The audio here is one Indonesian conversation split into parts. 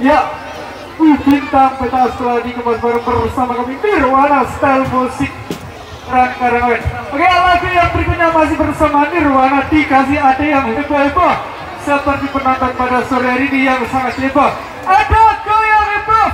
Ya, bintang peta setelah dikemas bareng bersama kami Nirwana Style Musik Rang Karangan. Oke, lagu yang berikutnya masih bersama Nirwana dikasih ada yang heboh-heboh seperti penonton pada sore hari ini yang sangat heboh. Ada goyang heboh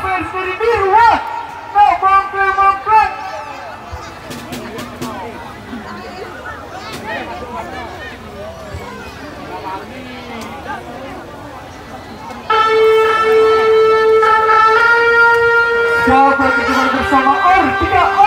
什么二？一个二。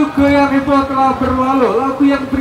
Lagu goyang itu telah berlalu Lagu yang berikutnya